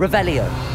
Revelio.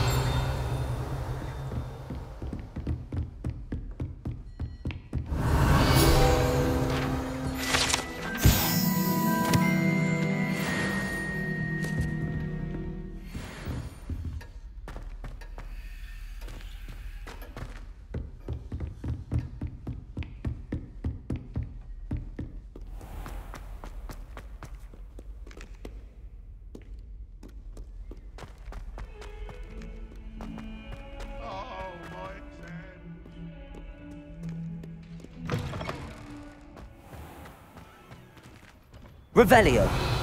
Revelio.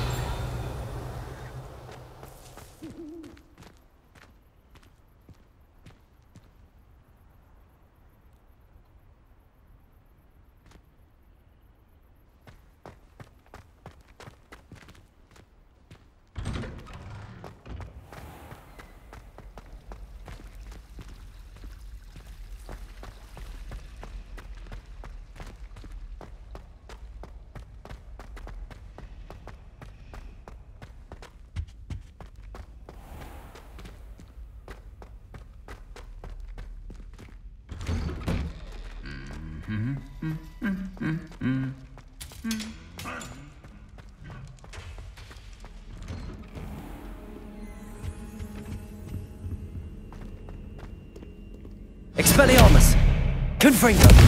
Confringo.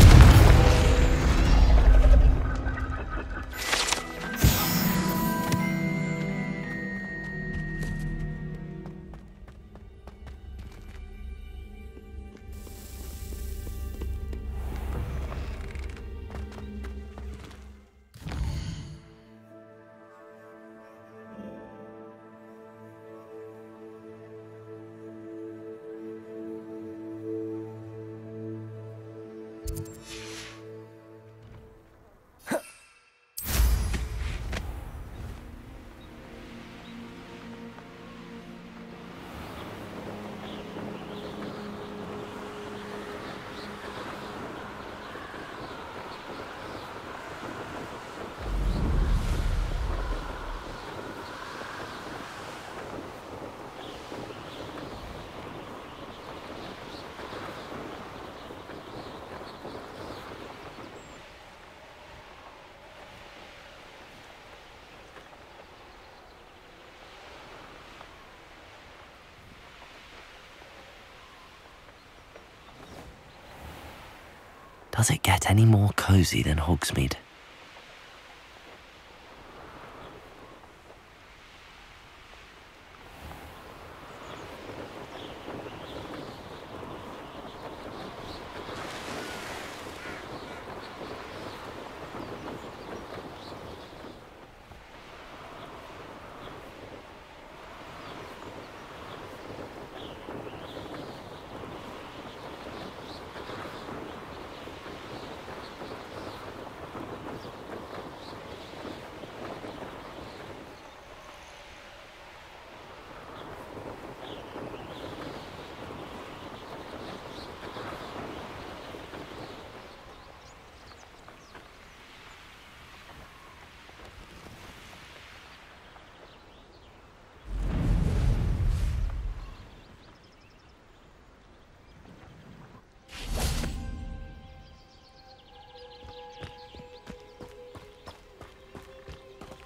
Does it get any more cozy than Hogsmeade?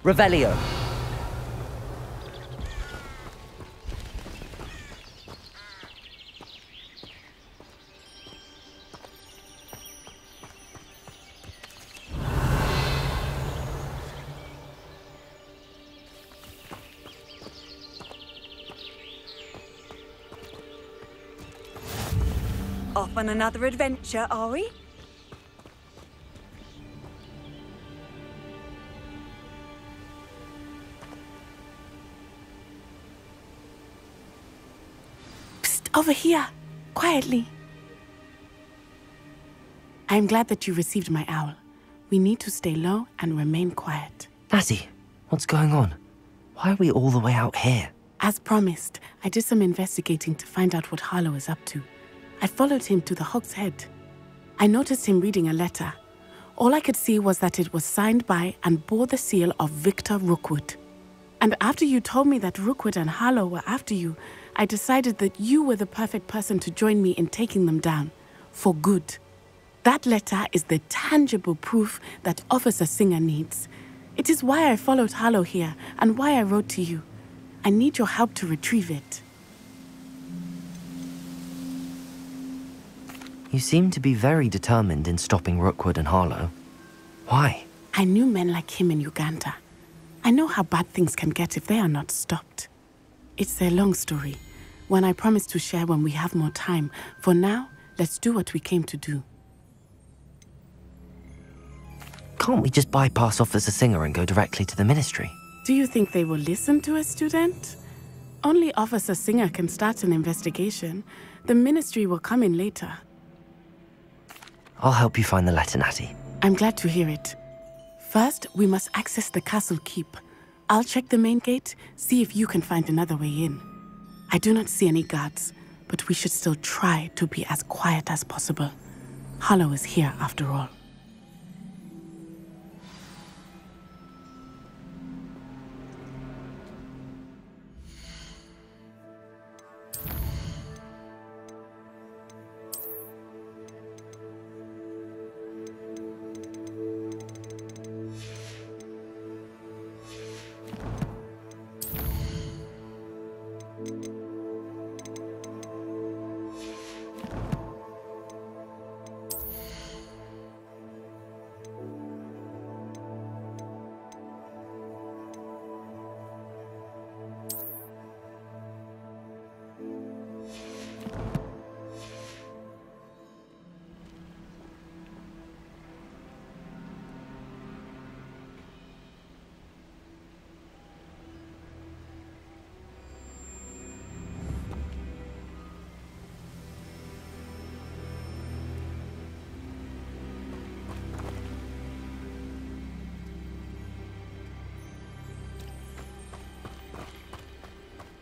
Revelio. Off on another adventure, are we? Over here, quietly. I am glad that you received my owl. We need to stay low and remain quiet. Natty, what's going on? Why are we all the way out here? As promised, I did some investigating to find out what Harlow is up to. I followed him to the Hog's Head. I noticed him reading a letter. All I could see was that it was signed by and bore the seal of Victor Rookwood. And after you told me that Rookwood and Harlow were after you, I decided that you were the perfect person to join me in taking them down. For good. That letter is the tangible proof that Officer Singer needs. It is why I followed Harlow here and why I wrote to you. I need your help to retrieve it. You seem to be very determined in stopping Rookwood and Harlow. Why? I knew men like him in Uganda. I know how bad things can get if they are not stopped. It's a long story, one I promise to share when we have more time. For now, let's do what we came to do. Can't we just bypass Officer Singer and go directly to the ministry? Do you think they will listen to a student? Only Officer Singer can start an investigation. The ministry will come in later. I'll help you find the letter, Natty. I'm glad to hear it. First, we must access the castle keep. I'll check the main gate, see if you can find another way in. I do not see any guards, but we should still try to be as quiet as possible. Harlow is here after all.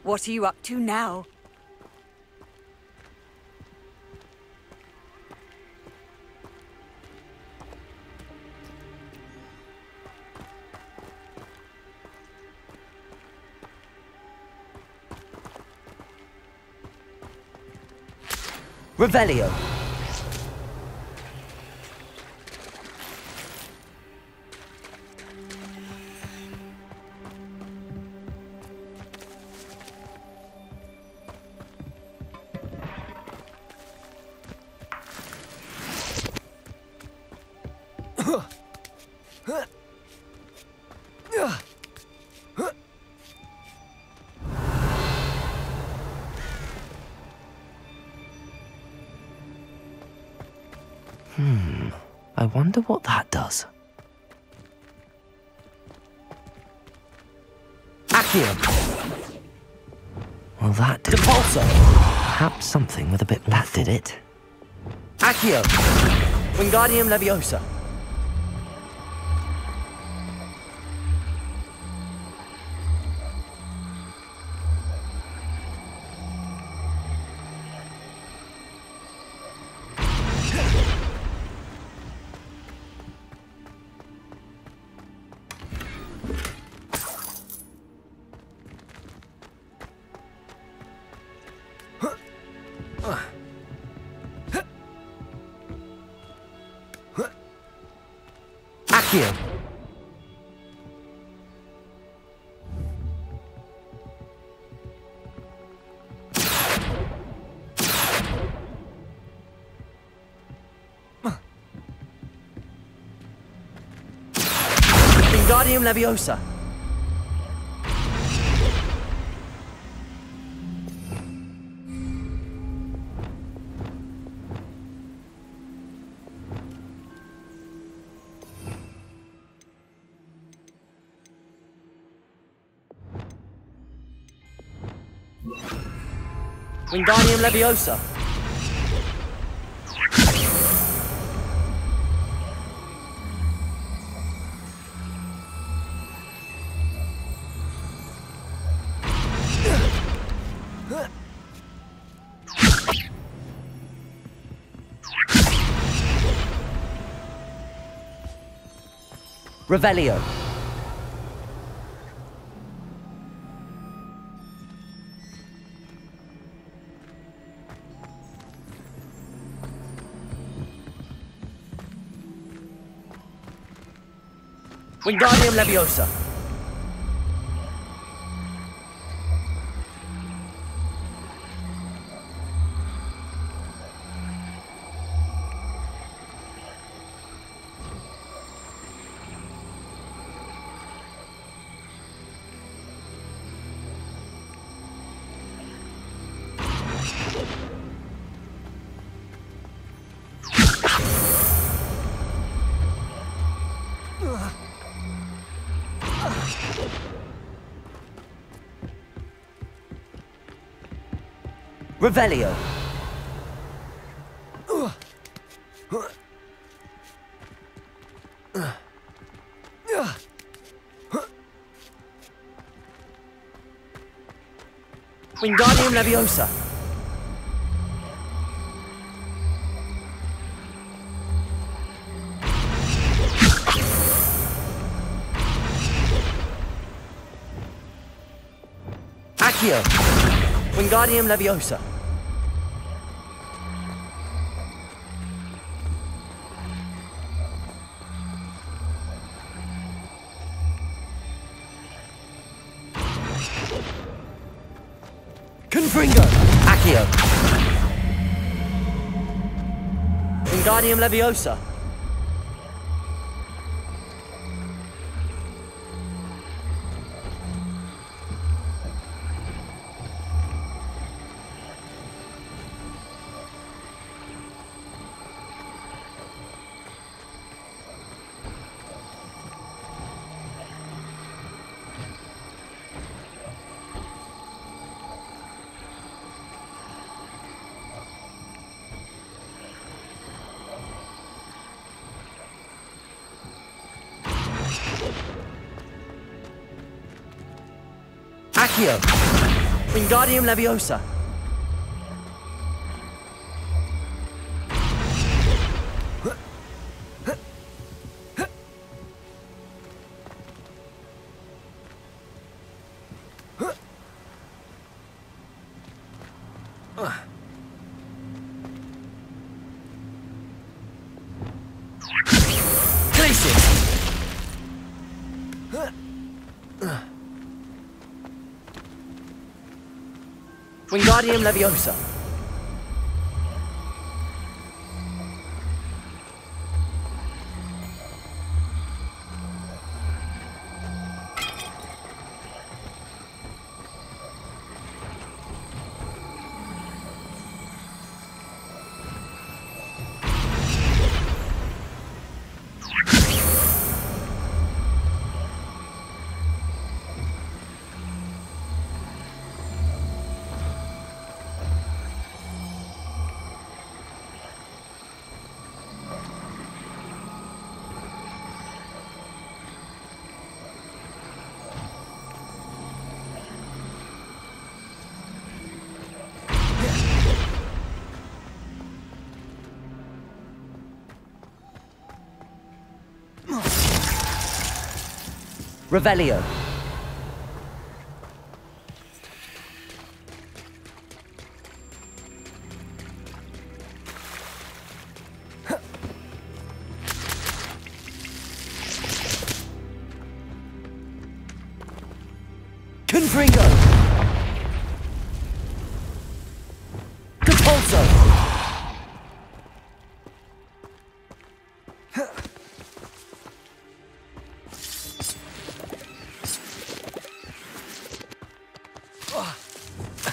What are you up to now? Revelio! Something with a bit that did it. Accio! Wingardium Leviosa! Accio! Wingardium Leviosa! Wingardium Leviosa! Revelio. Wingardium Leviosa. Revelio. Wingardium Leviosa. Accio. Wingardium Leviosa. Confringo. Accio. Wingardium Leviosa. Accio. Wingardium Leviosa. Wingardium Leviosa. Revelio.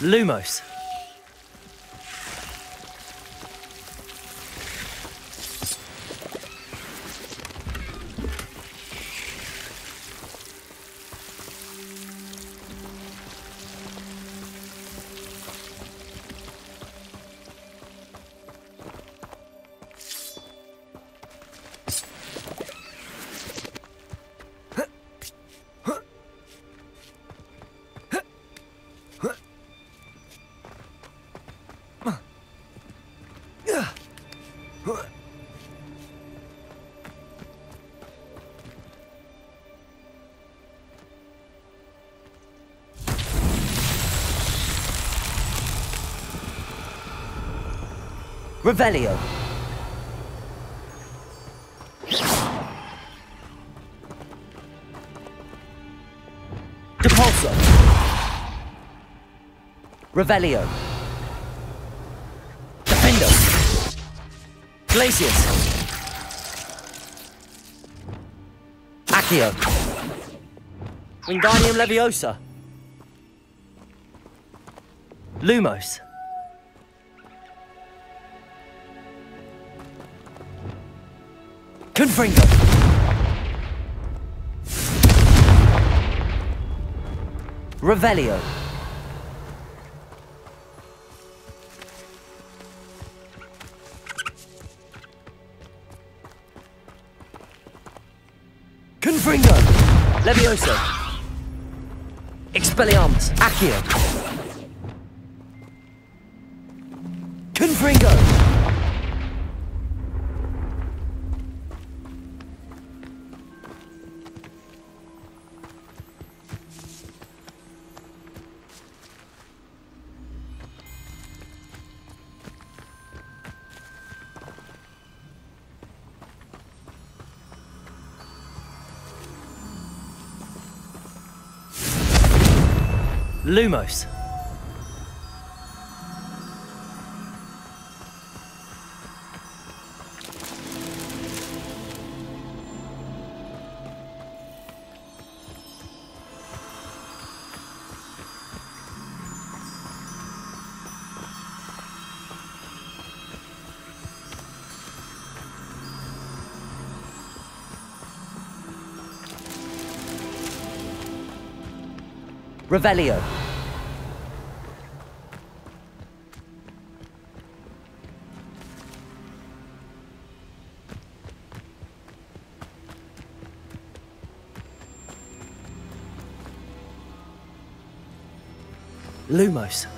Lumos. Revelio. Depulso. Revelio. Descendo. Glacius. Accio. Wingardium Leviosa. Lumos. Confringo. Revelio. Confringo. Levioso. Expelliarmus. Accio. Confringo. Lumos. Revelio. Lumos.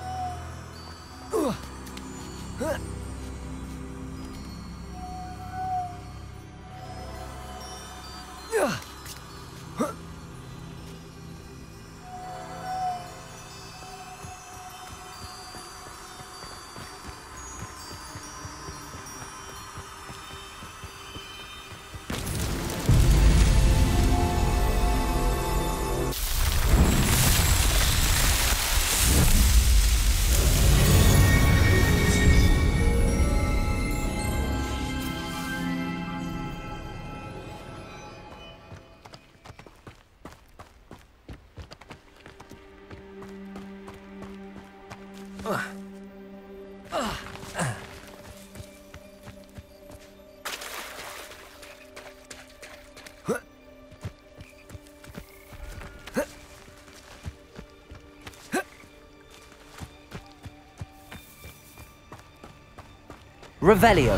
Revelio.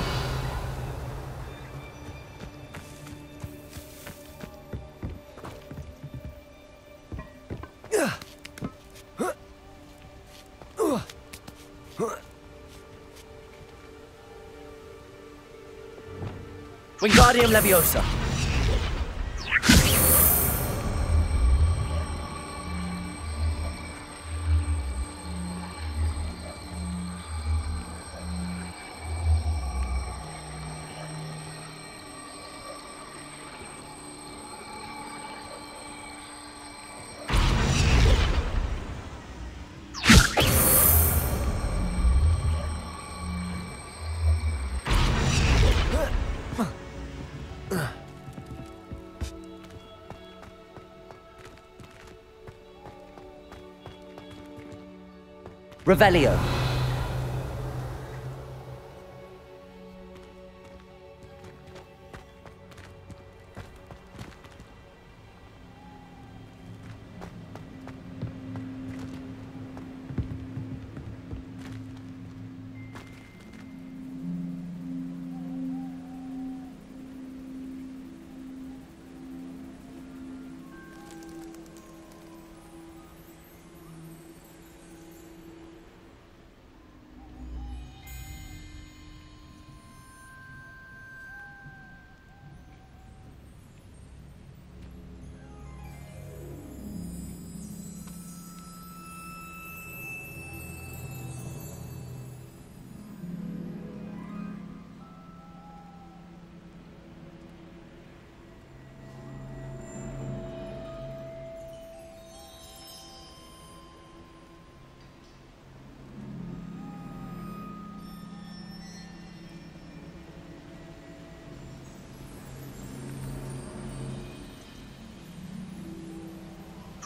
Wingardium Leviosa. Revelio.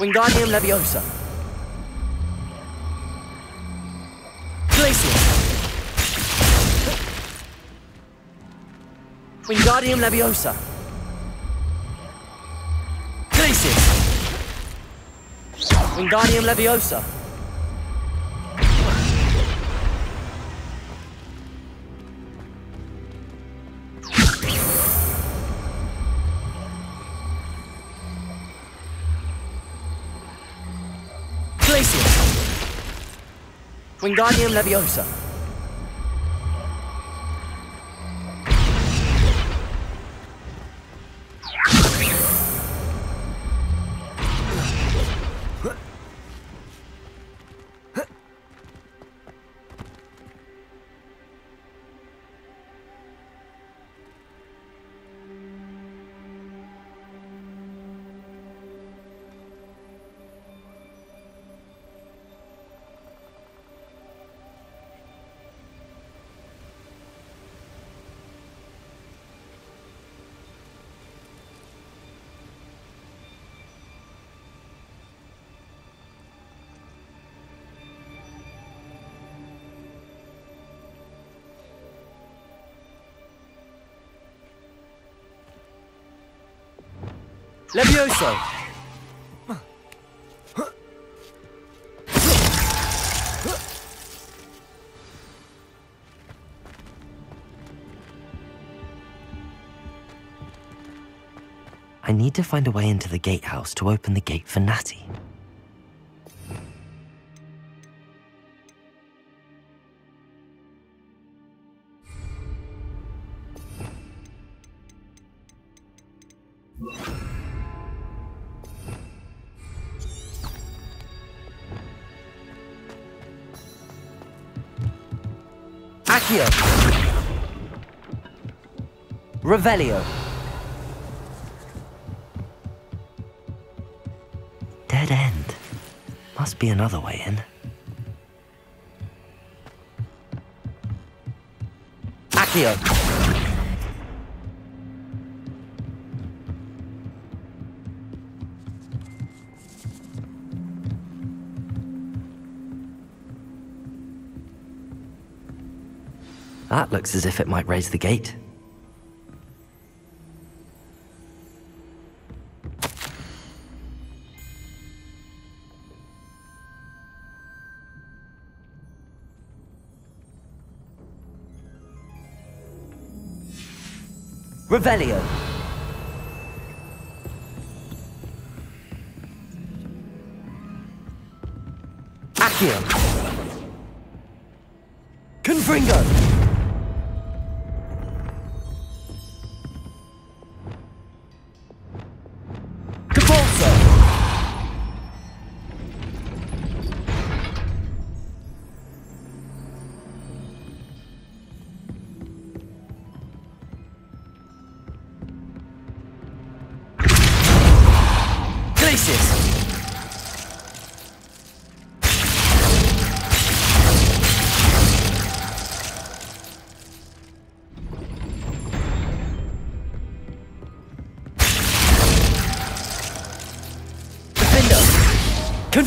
Wingardium Leviosa. Glacius. Wingardium Leviosa. Glacius. Wingardium Leviosa. Wingardium Leviosa. Levioso. I need to find a way into the gatehouse to open the gate for Natty. Revelio. Dead end. Must be another way in. Accio. That looks as if it might raise the gate. Revelio.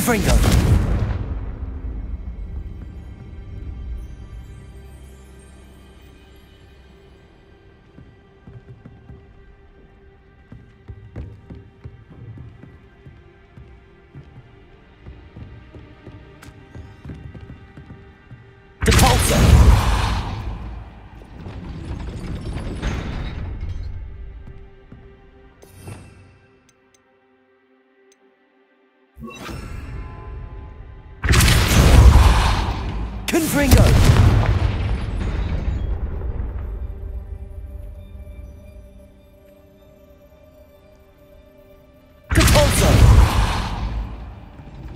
Confringo.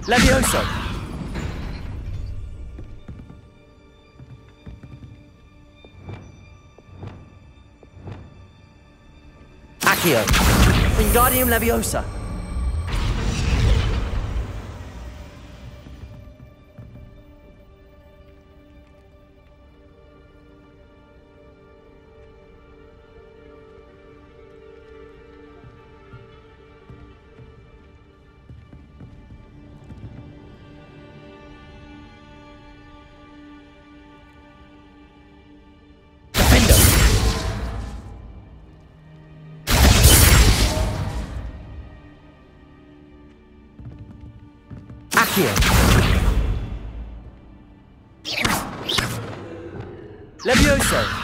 Levioso. Accio. Wingardium Leviosa. Accio. Levioso.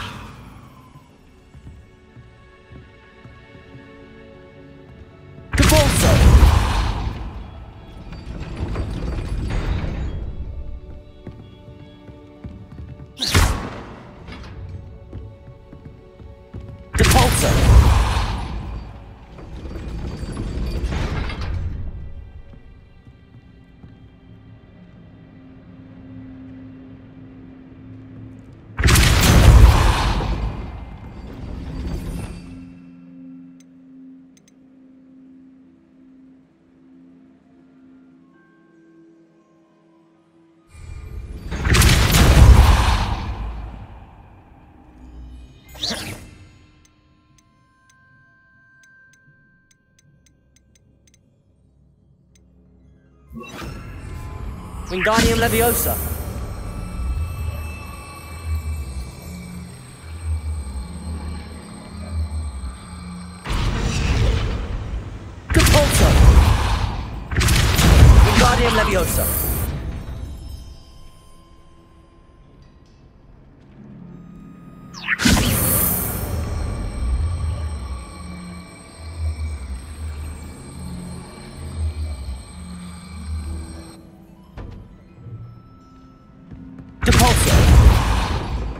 Wingardium Leviosa.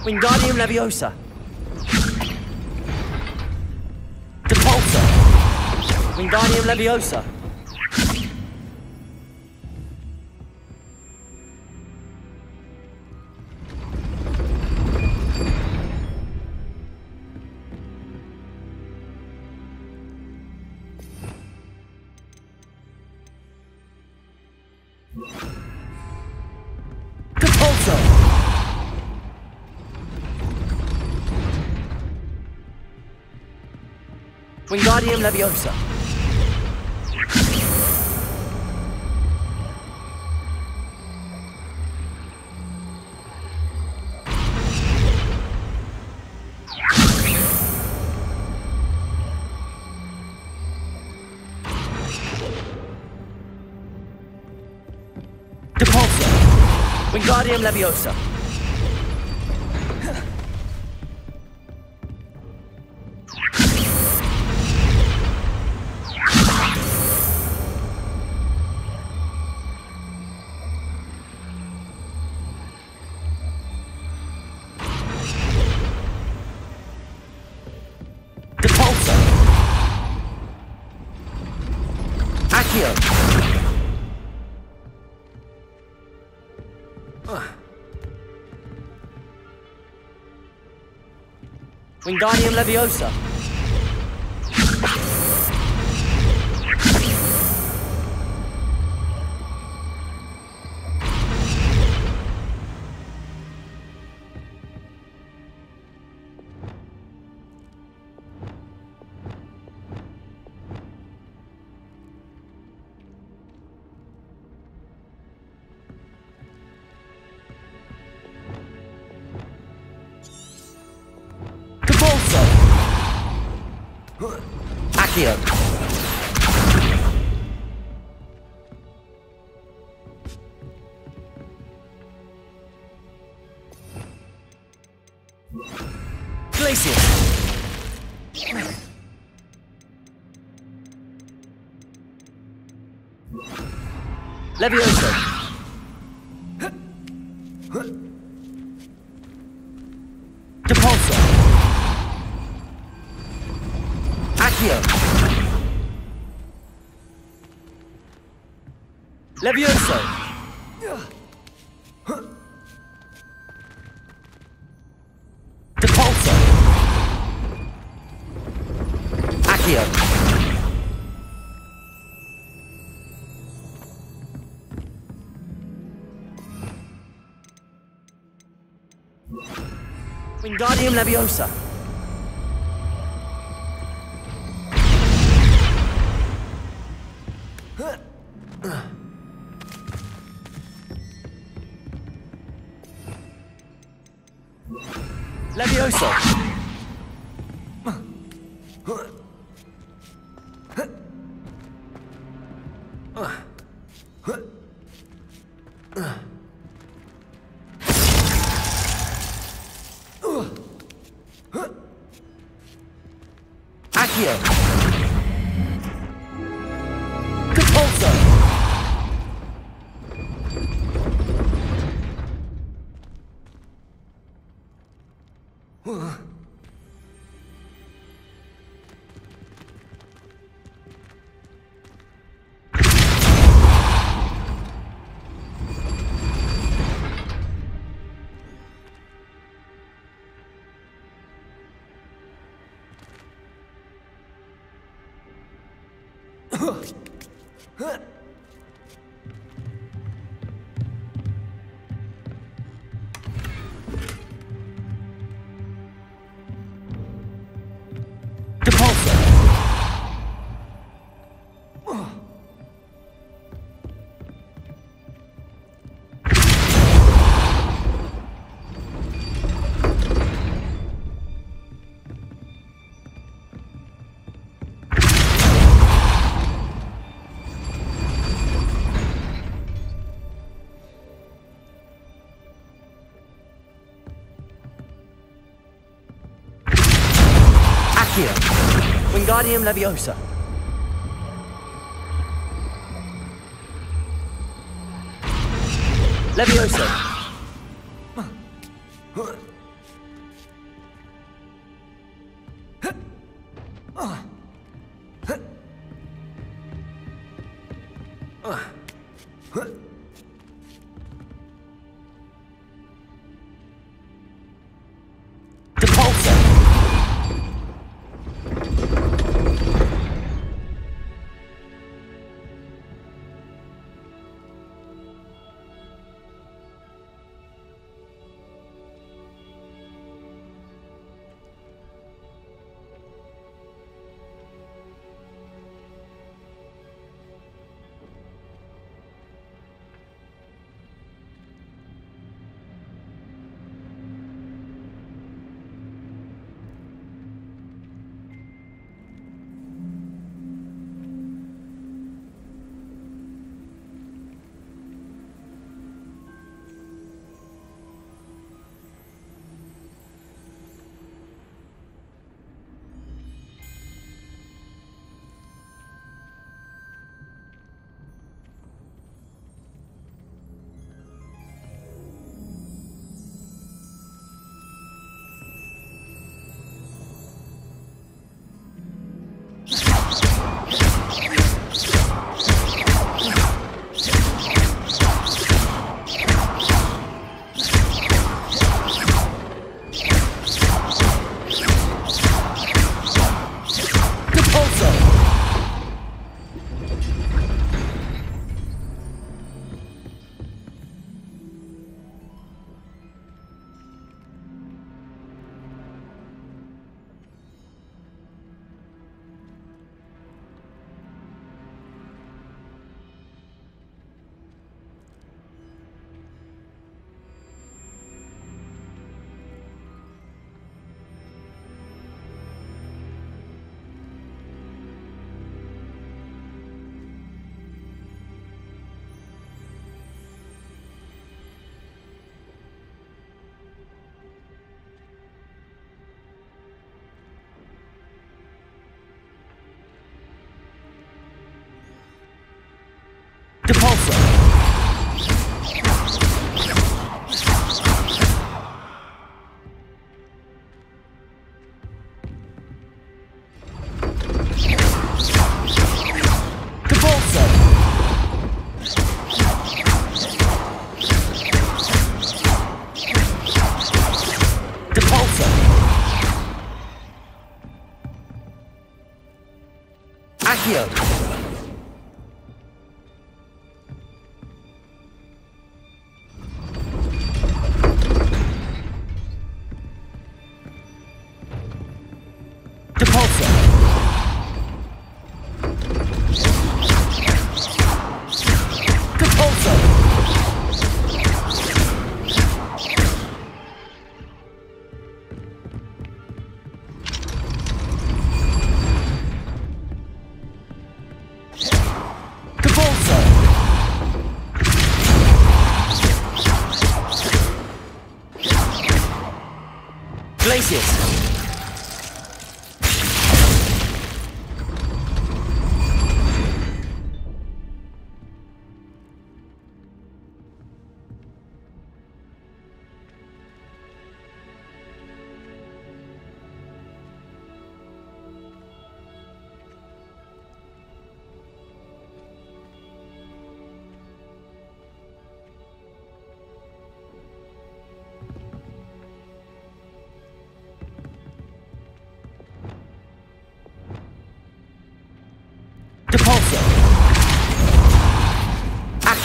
Wingardium Leviosa. Depulso. Wingardium Leviosa. Wingardium Leviosa. Wingardium Leviosa. Wingardium Leviosa. Levioso. Depulso. Accio. Levioso. Wingardium Leviosa. Wingardium Leviosa. Leviosa.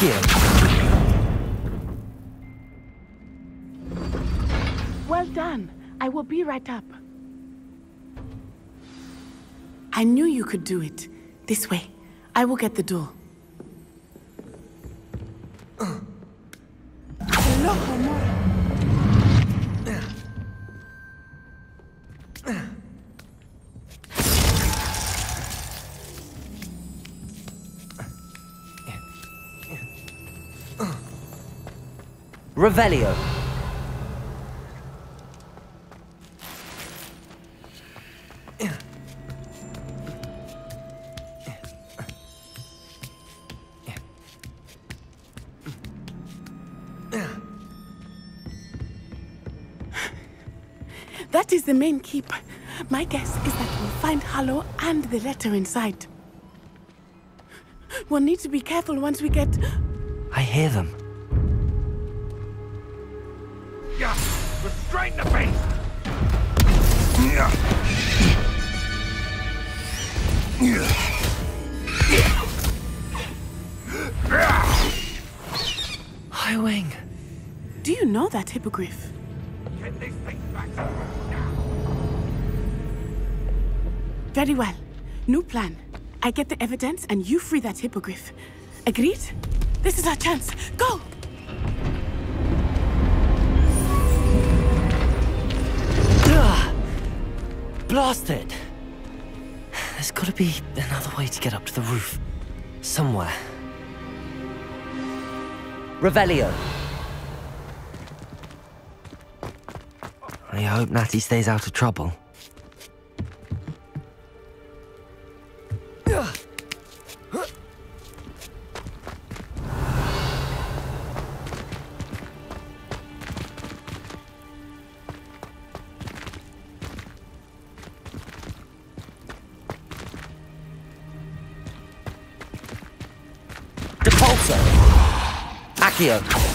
Accio. Well done. I will be right up. I knew you could do it. This way. I will get the door. Uh. Revelio. That is the main keep. My guess is that we'll find Harlow and the letter inside. We'll need to be careful once we get. I hear them. Highwing. Do you know that hippogriff? Get back. Very well. New plan. I get the evidence and you free that hippogriff. Agreed? This is our chance. Go! Ugh. There's gotta be another way to get up to the roof. Somewhere. Revelio. I hope Natty stays out of trouble. Accio.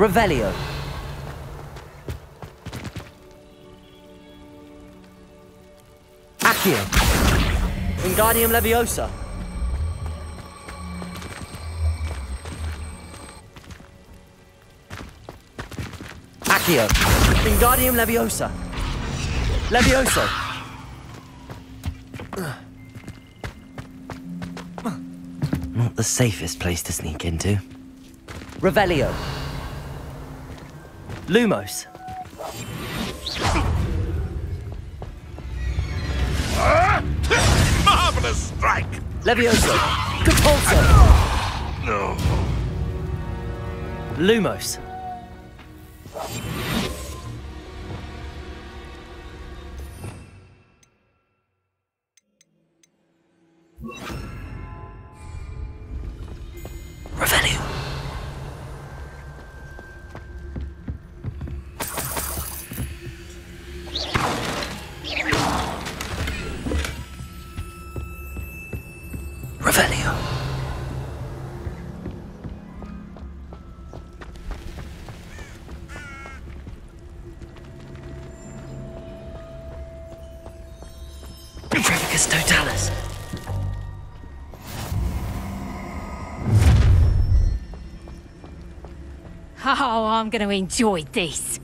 Revelio. Accio. Wingardium Leviosa. Accio. Wingardium Leviosa. Levioso. Not the safest place to sneak into. Revelio. Lumos. Marvelous strike! Levioso. Compulso. No. Lumos. Oh, I'm going to enjoy this.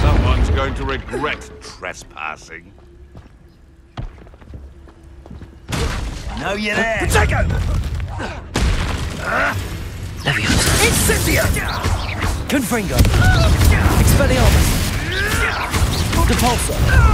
Someone's going to regret trespassing. No, you're there. Protego! Leviosa. Incendio! Confringo. Expelliarmus the pulsar.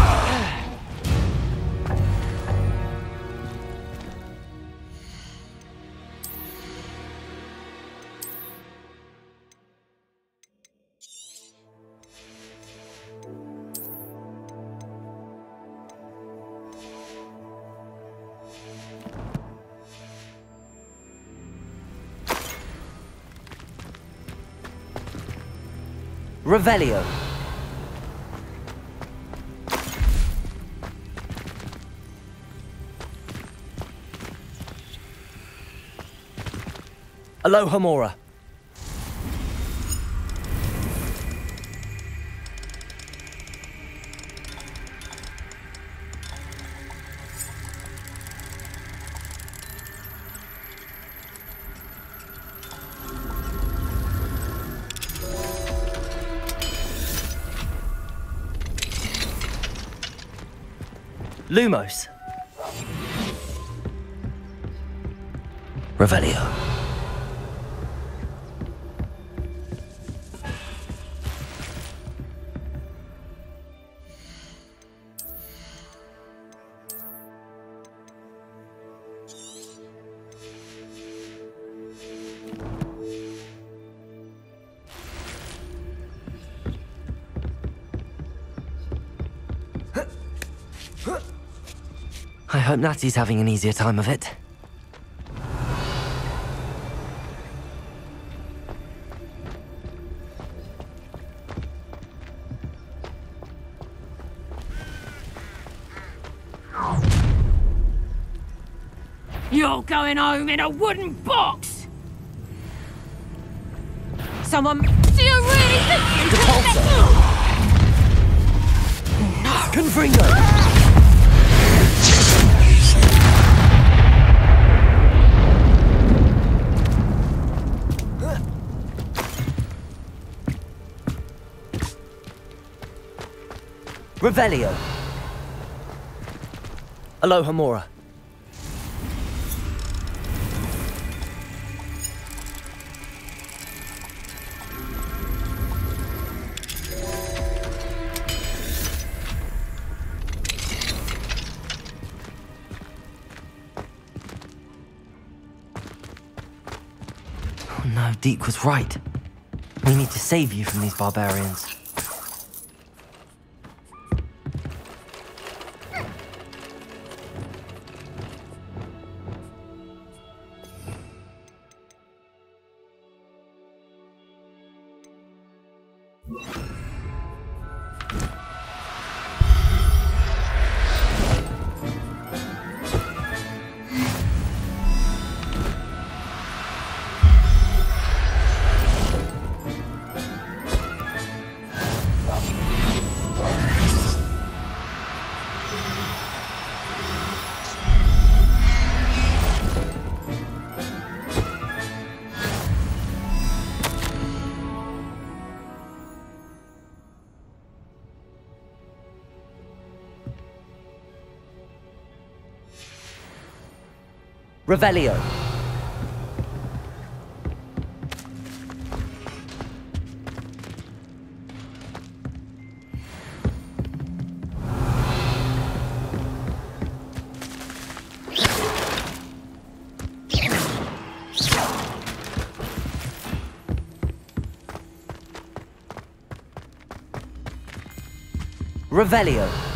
Revelio. Alohomora. Lumos. Revelio. Hope Natty's having an easier time of it. You're going home in a wooden box! Someone... Do you really think you can Confringo! Revelio. Alohomora. Oh no, Deke was right. We need to save you from these barbarians. you Revelio. Revelio.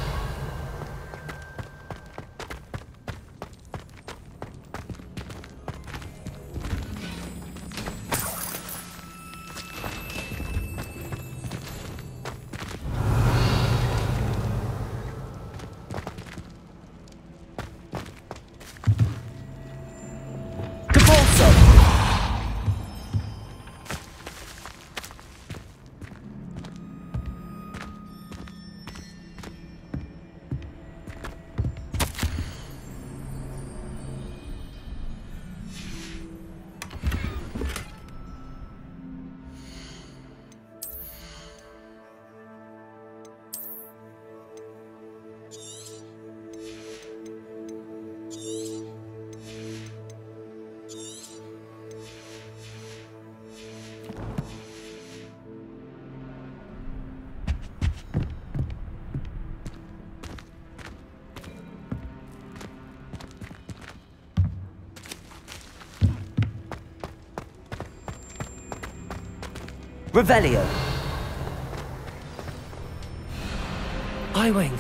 Revelio. I wing,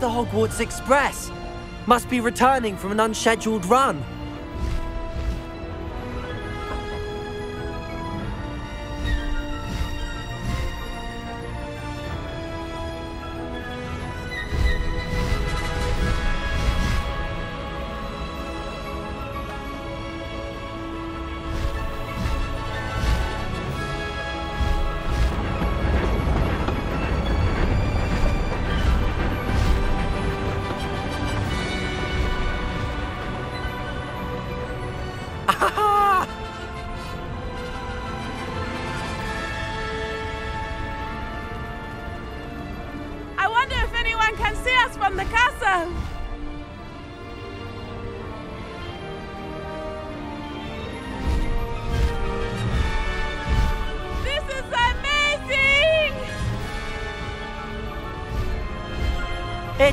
the Hogwarts Express! Must be returning from an unscheduled run.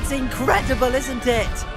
It's incredible, isn't it?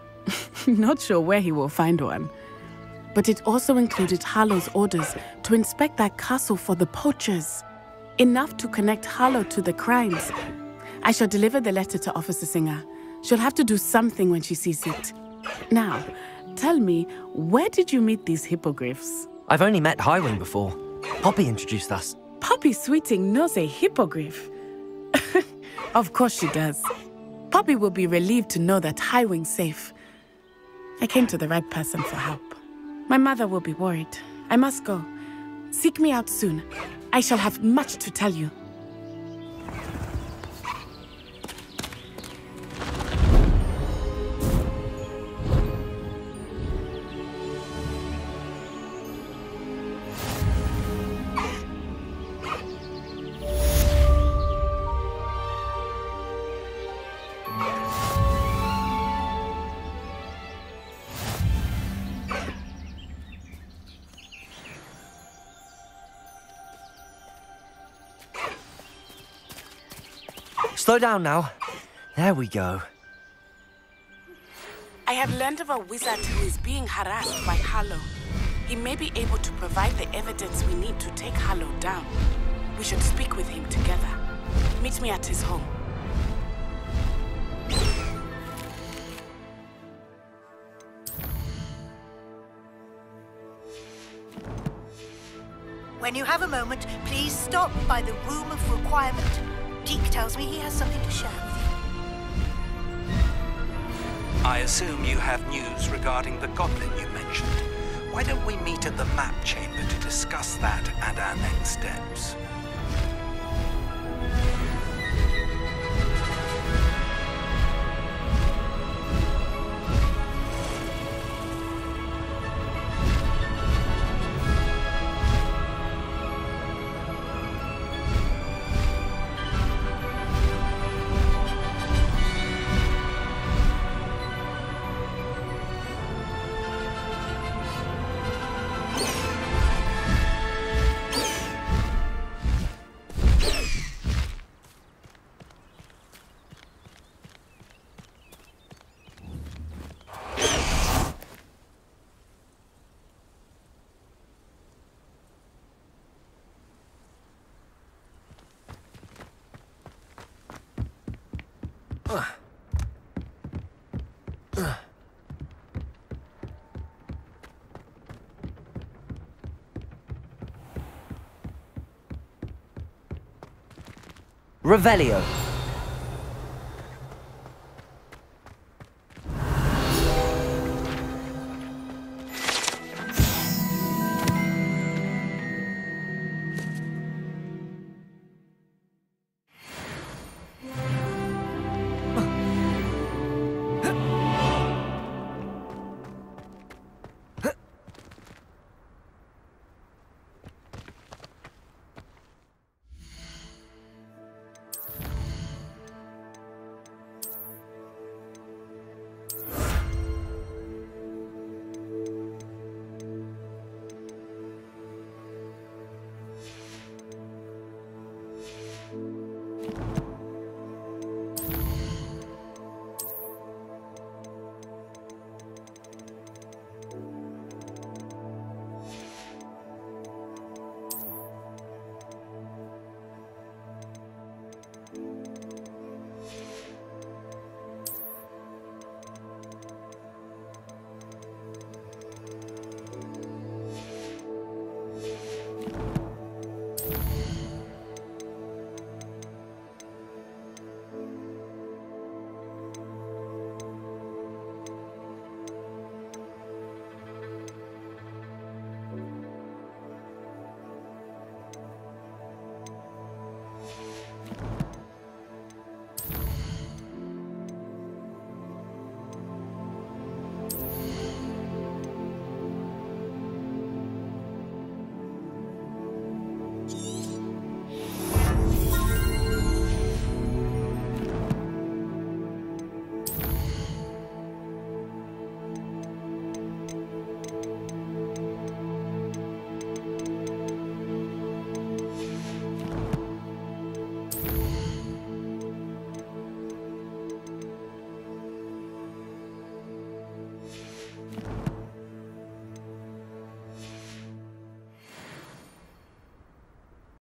not sure where he will find one. But it also included Harlow's orders to inspect that castle for the poachers. Enough to connect Harlow to the crimes. I shall deliver the letter to Officer Singer. She'll have to do something when she sees it. Now, tell me, where did you meet these hippogriffs? I've only met Highwing before. Poppy introduced us. Poppy Sweeting knows a hippogriff. of course she does. Poppy will be relieved to know that Highwing's safe. I came to the right person for help. My mother will be worried. I must go. Seek me out soon. I shall have much to tell you. Slow down now. There we go. I have learned of a wizard who is being harassed by Harlow. He may be able to provide the evidence we need to take Harlow down. We should speak with him together. Meet me at his home. When you have a moment, please stop by the Room of Requirement. Deke tells me he has something to share with you. I assume you have news regarding the goblin you mentioned. Why don't we meet at the map chamber to discuss that and our next steps? Revelio.